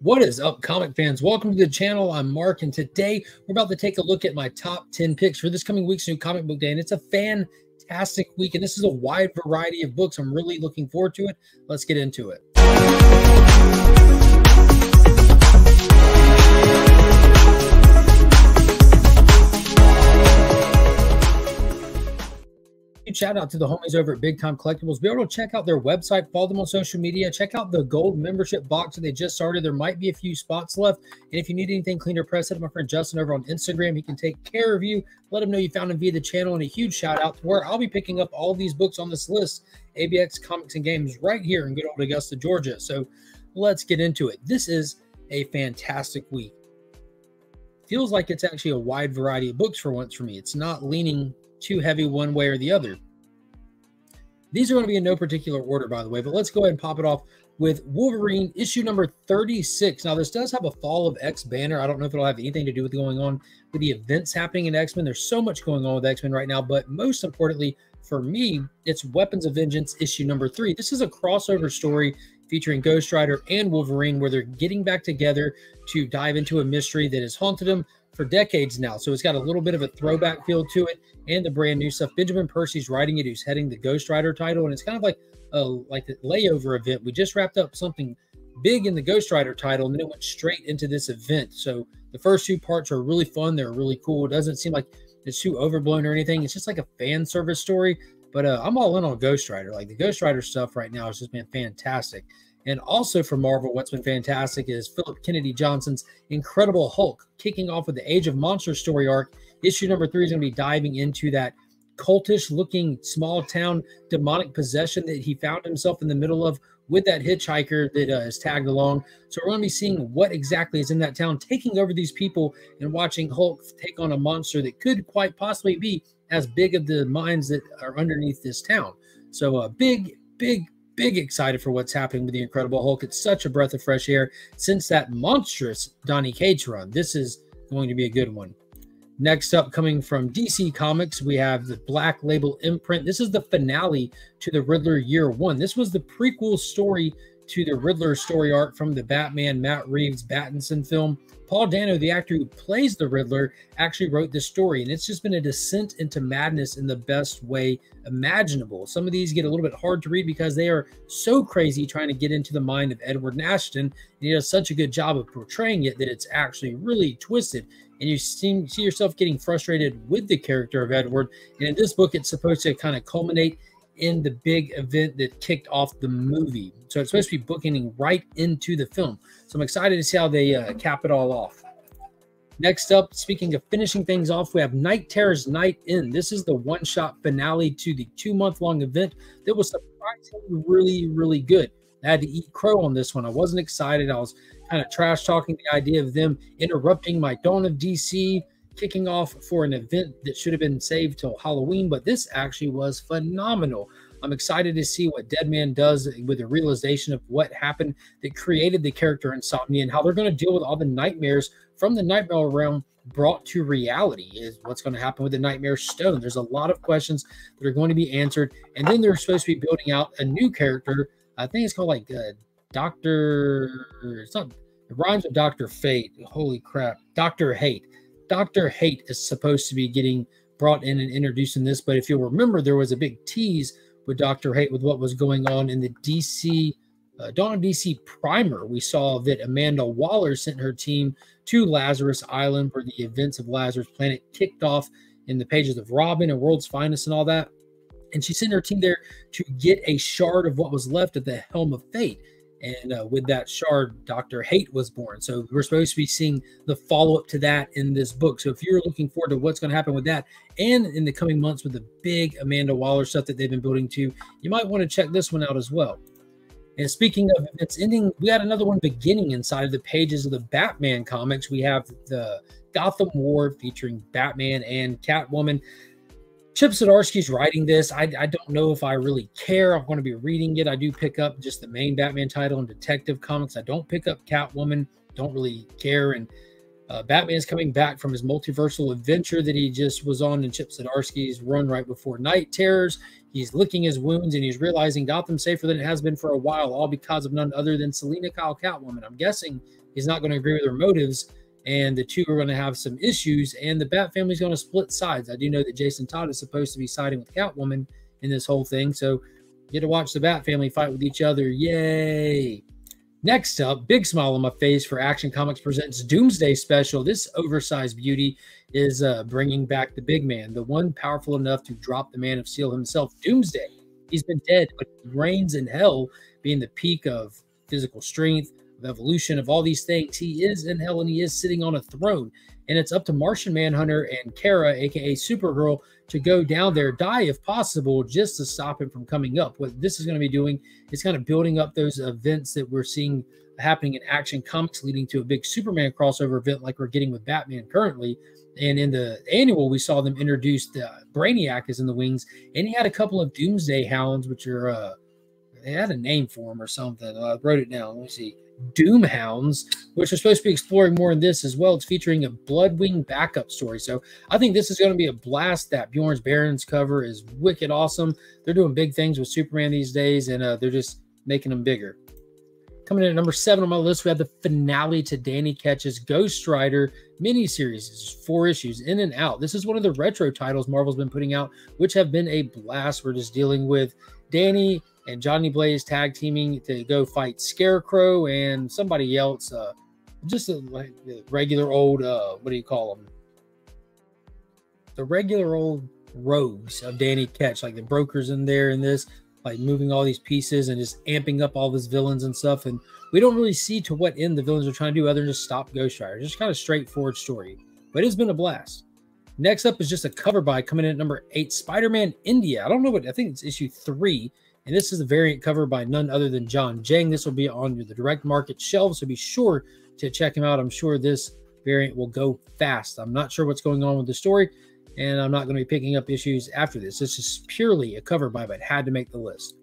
What is up, comic fans? Welcome to the channel. I'm Mark, and today we're about to take a look at my top 10 picks for this coming week's new comic book day. And it's a fantastic week, and this is a wide variety of books. I'm really looking forward to it. Let's get into it. Shout out to the homies over at Big Time Collectibles. Be able to check out their website, follow them on social media, check out the gold membership box that they just started. There might be a few spots left. And if you need anything cleaner press, hit my friend Justin over on Instagram. He can take care of you. Let him know you found him via the channel. And a huge shout out to where I'll be picking up all these books on this list, ABX Comics and Games, right here in good old Augusta, Georgia. So let's get into it. This is a fantastic week. Feels like it's actually a wide variety of books for once for me. It's not leaning too heavy one way or the other. These are going to be in no particular order, by the way, but let's go ahead and pop it off with Wolverine issue number 36. Now, this does have a Fall of X banner. I don't know if it'll have anything to do with going on with the events happening in X Men. There's so much going on with X Men right now, but most importantly, for me, it's Weapons of Vengeance issue number three. This is a crossover story featuring Ghost Rider and Wolverine where they're getting back together to dive into a mystery that has haunted them for decades now. So it's got a little bit of a throwback feel to it and the brand new stuff. Benjamin Percy's writing it, who's heading the Ghost Rider title, and it's kind of like a like a layover event. We just wrapped up something big in the Ghost Rider title, and then it went straight into this event. So the first two parts are really fun. They're really cool. It doesn't seem like it's too overblown or anything. It's just like a fan service story. But uh, I'm all in on Ghost Rider. Like the Ghost Rider stuff right now has just been fantastic. And also for Marvel, what's been fantastic is Philip Kennedy Johnson's Incredible Hulk, kicking off with the Age of Monsters story arc. Issue number three is going to be diving into that cultish looking small town demonic possession that he found himself in the middle of with that hitchhiker that uh, is tagged along. So we're going to be seeing what exactly is in that town, taking over these people and watching Hulk take on a monster that could quite possibly be as big of the minds that are underneath this town. So a big, big, big excited for what's happening with the Incredible Hulk. It's such a breath of fresh air since that monstrous Donny Cates run. This is going to be a good one. Next up, coming from DC Comics, we have the Black Label imprint. This is the finale to the Riddler Year One. This was the prequel story to the Riddler story arc from the Batman Matt Reeves Battinson film. Paul Dano, the actor who plays the Riddler, actually wrote this story, and it's just been a descent into madness in the best way imaginable. Some of these get a little bit hard to read because they are so crazy trying to get into the mind of Edward Nashton, and he does such a good job of portraying it that it's actually really twisted. And you see, see yourself getting frustrated with the character of Edward. And in this book, it's supposed to kind of culminate in the big event that kicked off the movie. So it's supposed to be bookending right into the film. So I'm excited to see how they uh, cap it all off. Next up, speaking of finishing things off, we have Knight Terrors Night In. This is the one shot finale to the two month long event that was surprisingly really, really good. I had to eat crow on this one. I wasn't excited. I was kind of trash talking the idea of them interrupting my Dawn of DC kicking off for an event that should have been saved till Halloween, but this actually was phenomenal. I'm excited to see what Deadman does with the realization of what happened that created the character Insomnia and how they're going to deal with all the nightmares from the nightmare realm brought to reality is what's going to happen with the nightmare stone. There's a lot of questions that are going to be answered and then they're supposed to be building out a new character. I think it's called like uh, dr it's not it rhymes with dr fate. Holy crap. Dr hate Dr. Hate is supposed to be getting brought in and introduced in this. But if you'll remember, there was a big tease with Dr. Hate with what was going on in the DC uh, Dawn of DC primer. We saw that Amanda Waller sent her team to Lazarus Island where the events of Lazarus Planet kicked off in the pages of Robin and World's Finest and all that. And she sent her team there to get a shard of what was left of the Helm of Fate. And uh, with that shard, Dr. Hate was born. So we're supposed to be seeing the follow up to that in this book. So if you're looking forward to what's going to happen with that and in the coming months with the big Amanda Waller stuff that they've been building to, you might want to check this one out as well. And speaking of events ending, we had another one beginning inside of the pages of the Batman comics. We have the Gotham War featuring Batman and Catwoman. Chip Zdarsky's writing this. I, I don't know if I really care. I'm going to be reading it. I do pick up just the main Batman title and Detective Comics. I don't pick up Catwoman. Don't really care. And uh, Batman's coming back from his multiversal adventure that he just was on in Chip Zdarsky's run right before Knight Terrors. He's licking his wounds and he's realizing Gotham's safer than it has been for a while, all because of none other than Selina Kyle Catwoman. I'm guessing he's not going to agree with her motives, and the two are going to have some issues, and the Bat family's going to split sides. I do know that Jason Todd is supposed to be siding with Catwoman in this whole thing, so get to watch the Bat family fight with each other. Yay! Next up, big smile on my face for Action Comics presents Doomsday Special. This oversized beauty is uh, bringing back the big man, the one powerful enough to drop the Man of Steel himself, Doomsday. He's been dead, but he reigns in hell, being the peak of physical strength, of evolution, of all these things. He is in hell and he is sitting on a throne. And it's up to Martian Manhunter and Kara, aka Supergirl, to go down there, die if possible, just to stop him from coming up. What this is going to be doing is kind of building up those events that we're seeing happening in action comics, leading to a big Superman crossover event like we're getting with Batman currently. And in the annual, we saw them introduce the Brainiac is in the wings, and he had a couple of Doomsday Hounds, which are uh, they had a name for them or something. I wrote it down. Let me see. Doom Hounds, which are supposed to be exploring more in this as well. It's featuring a Bloodwing backup story. So I think this is going to be a blast. That Bjorn Barends cover is wicked awesome. They're doing big things with Superman these days, and uh, they're just making them bigger. Coming in at number seven on my list, we have the finale to Danny Ketch's Ghost Rider miniseries. It's four issues in and out. This is one of the retro titles Marvel's been putting out, which have been a blast. We're just dealing with Danny and Johnny Blaze tag teaming to go fight Scarecrow and somebody else. Uh, just a like, regular old, uh, what do you call them? The regular old rogues of Danny Ketch, like the brokers in there in this, like moving all these pieces and just amping up all these villains and stuff. And we don't really see to what end the villains are trying to do other than just stop Ghost Rider. Just kind of straightforward story. But it's been a blast. Next up is just a cover by coming in at number eight, Spider-Man India. I don't know what I think it's issue three. And this is a variant cover by none other than John Jang. This will be on the direct market shelves, so be sure to check him out. I'm sure this variant will go fast. I'm not sure what's going on with the story, and I'm not going to be picking up issues after this. This is purely a cover by, but had to make the list.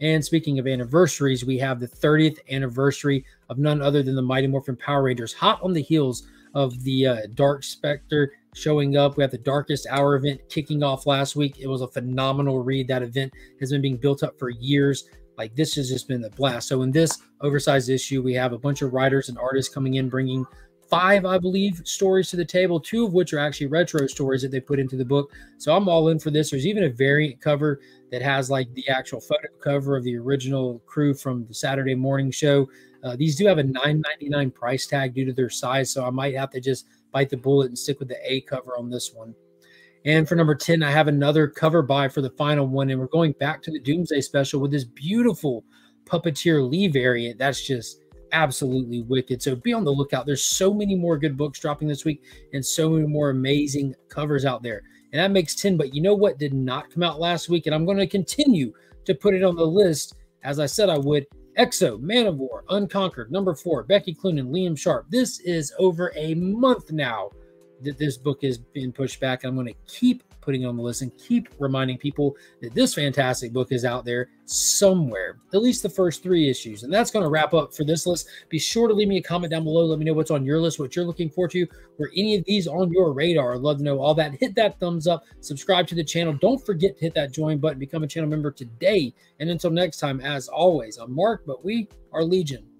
And speaking of anniversaries, we have the 30th anniversary of none other than the Mighty Morphin Power Rangers, hot on the heels of the uh, Dark Spectre showing up. We have the Darkest Hour event kicking off last week. It was a phenomenal read. That event has been being built up for years. Like this has just been a blast. So in this oversized issue, we have a bunch of writers and artists coming in, bringing five, I believe, stories to the table. Two of which are actually retro stories that they put into the book. So I'm all in for this. There's even a variant cover that has like the actual photo cover of the original crew from the Saturday morning show. Uh, these do have a 9.99 price tag due to their size, so I might have to just bite the bullet and stick with the A cover on this one. And for number 10, I have another cover buy for the final one. And we're going back to the Doomsday special with this beautiful Puppeteer Lee variant. That's just absolutely wicked. So be on the lookout. There's so many more good books dropping this week and so many more amazing covers out there. And that makes 10. But you know what did not come out last week? And I'm going to continue to put it on the list as I said I would. X-O, Man of War, Unconquered, number four, Becky Cloonan, Liam Sharp. This is over a month now that this book is being pushed back. I'm going to keep putting it on the list and keep reminding people that this fantastic book is out there somewhere, at least the first three issues. And that's going to wrap up for this list. Be sure to leave me a comment down below. Let me know what's on your list, what you're looking forward to, or any of these on your radar. I'd love to know all that. Hit that thumbs up, subscribe to the channel. Don't forget to hit that join button, become a channel member today. And until next time, as always, I'm Mark, but we are Legion.